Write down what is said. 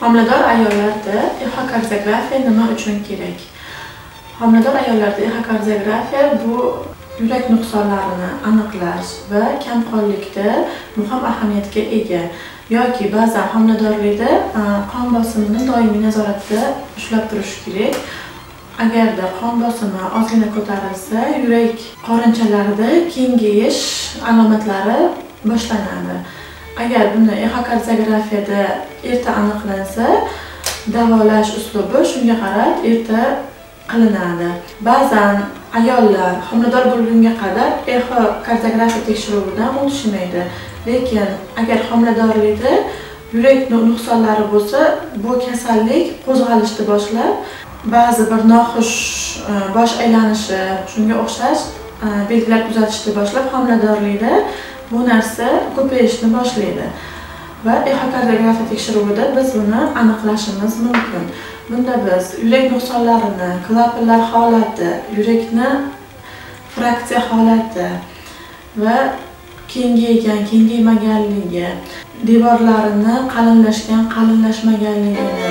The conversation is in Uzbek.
homilador ayollarda exokardiografiya nima uchun kerak? Homilador ayollarda exokardiografiya bu yurak nuqsonlarini aniqlash va kamqonlikda muhim ahamiyatga ega. Yoki ba'zan homiladorlikda e, qon bosimini doimiy nazoratda ushlab turish kerak. Agarda qon bosimi ozgina ko'tarilsa yurak qorinchalarida kengayish alomatlari boshlanadi. Agar buni exokardiografiyada erta aniqlansa davolash uslubi shunga qarab erta qilinadi. Ba'zan ayollar homilador bo'lgunga qadar exokardiografiya tekshiruvidan o'tishmaydi. Lekin agar homiladorlikda yurak nuqsonlari bo'lsa bu kasallik qo'zg'alishni boshlab ba'zi bir noxush e, bosh aylanishi shunga o'xshash Э, belgilar kuzatishni boshlab homiladorlikda bu narsa ko'payishni boshlaydi. Va exokardiografiya tekshiruvida biz buni aniqlashimiz mumkin. Bunda biz yurak nuqsonlarini klapanlar holati yurakni fraksiya holati va kengaygan kengaymaganligi devorlarini qalinlashgan qalinlashmaganligini